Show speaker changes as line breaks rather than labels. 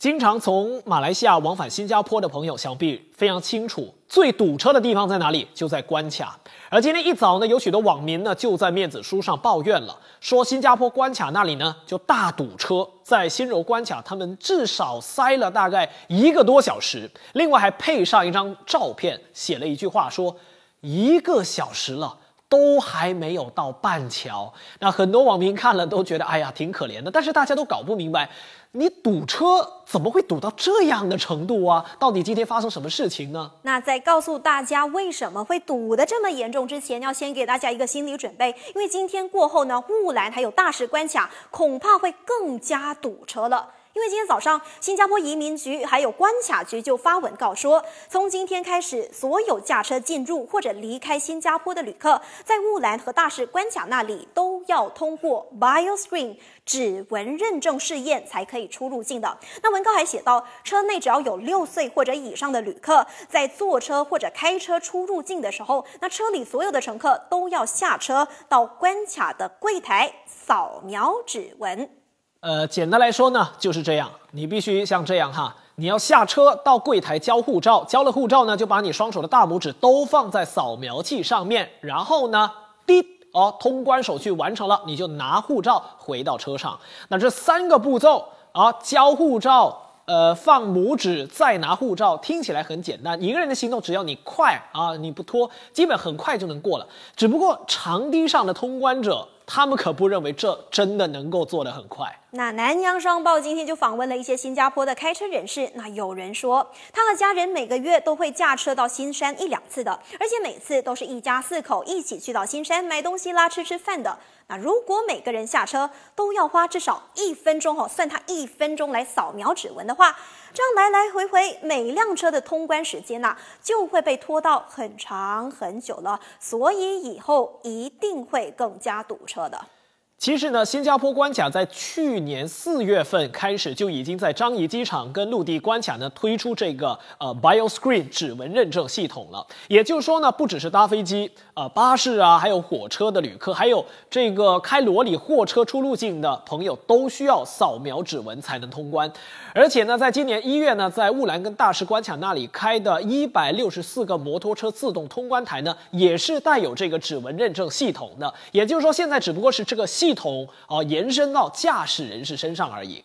经常从马来西亚往返新加坡的朋友，想必非常清楚，最堵车的地方在哪里？就在关卡。而今天一早呢，有许多网民呢就在面子书上抱怨了，说新加坡关卡那里呢就大堵车，在新柔关卡他们至少塞了大概一个多小时，另外还配上一张照片，写了一句话说一个小时了。都还没有到半桥，那很多网民看了都觉得，哎呀，挺可怜的。但是大家都搞不明白，你堵车怎么会堵到这样的程度啊？到底今天发生什么事情呢？
那在告诉大家为什么会堵得这么严重之前，要先给大家一个心理准备，因为今天过后呢，雾兰还有大石关卡恐怕会更加堵车了。因为今天早上，新加坡移民局还有关卡局就发文告说，从今天开始，所有驾车进入或者离开新加坡的旅客，在雾兰和大使关卡那里都要通过 BioScreen 指纹认证试验才可以出入境的。那文告还写到，车内只要有六岁或者以上的旅客在坐车或者开车出入境的时候，那车里所有的乘客都要下车到关卡的柜台扫描指纹。
呃，简单来说呢，就是这样。你必须像这样哈，你要下车到柜台交护照，交了护照呢，就把你双手的大拇指都放在扫描器上面，然后呢，滴哦，通关手续完成了，你就拿护照回到车上。那这三个步骤啊，交护照，呃，放拇指，再拿护照，听起来很简单。一个人的行动，只要你快啊，你不拖，基本很快就能过了。只不过长堤上的通关者。他们可不认为这真的能够做得很快。
那南洋商报今天就访问了一些新加坡的开车人士。那有人说，他和家人每个月都会驾车到新山一两次的，而且每次都是一家四口一起去到新山买东西啦、吃吃饭的。那如果每个人下车都要花至少一分钟哦，算他一分钟来扫描指纹的话，这样来来回回每辆车的通关时间呐，就会被拖到很长很久了。所以以后一定会更加堵车的。
其实呢，新加坡关卡在去年四月份开始就已经在樟宜机场跟陆地关卡呢推出这个呃 BioScreen 指纹认证系统了。也就是说呢，不只是搭飞机、呃巴士啊，还有火车的旅客，还有这个开罗里货车出入境的朋友，都需要扫描指纹才能通关。而且呢，在今年一月呢，在雾兰跟大石关卡那里开的一百六十四个摩托车自动通关台呢，也是带有这个指纹认证系统的。也就是说，现在只不过是这个系。系统啊，延伸到驾驶人士身上而已。